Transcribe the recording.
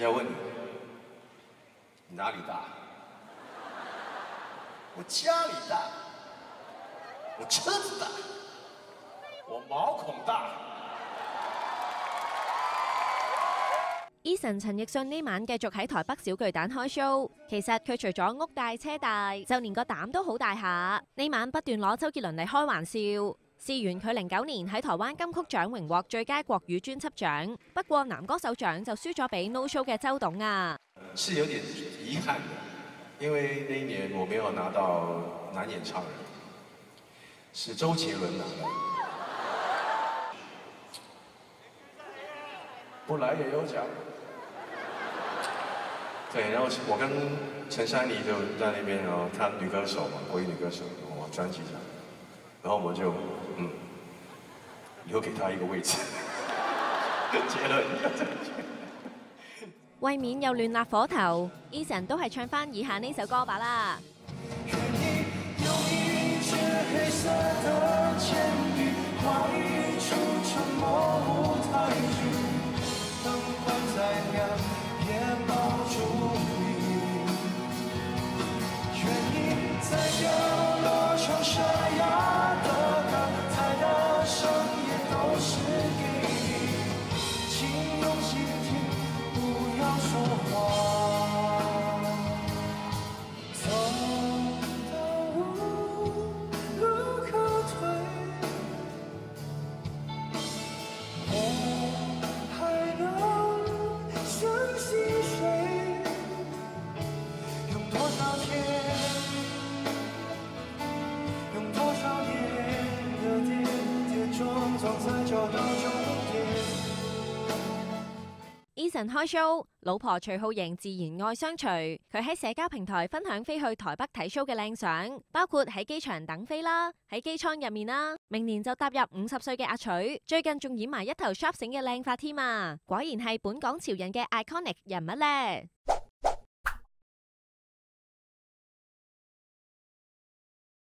要问你，你哪里大？我家里大，我车子大，我毛孔大。Eason 陳奕迅呢晚繼續喺台北小巨蛋開 show，其實佢除咗屋大車大，就連個膽都好大下。呢晚不斷攞周杰倫嚟開玩笑。事緣佢零九年喺台灣金曲獎榮獲最佳國語專輯獎，不過男歌手獎就輸咗俾 No Show 嘅周董啊。是有點遺憾，因為那一年我沒有拿到男演唱人，是周杰倫拿的。不来也有獎。對，然後我跟陳珊妮就在那邊，然後她女歌手嘛，國語女歌手，我專輯上，然后我就嗯，留给他一个位置。结论。为免又乱立火头，Eason 都系唱翻以下呢首歌吧啦。Eason 開 show，老婆徐浩瑩自然愛相隨。佢喺社交平台分享飛去台北睇 show 嘅靚相，包括喺機場等飛啦，喺機艙入面啦。明年就踏入五十歲嘅阿徐，最近仲染埋一頭 shop 繩嘅靚髮添啊！果然係本港潮人嘅 iconic 人物咧。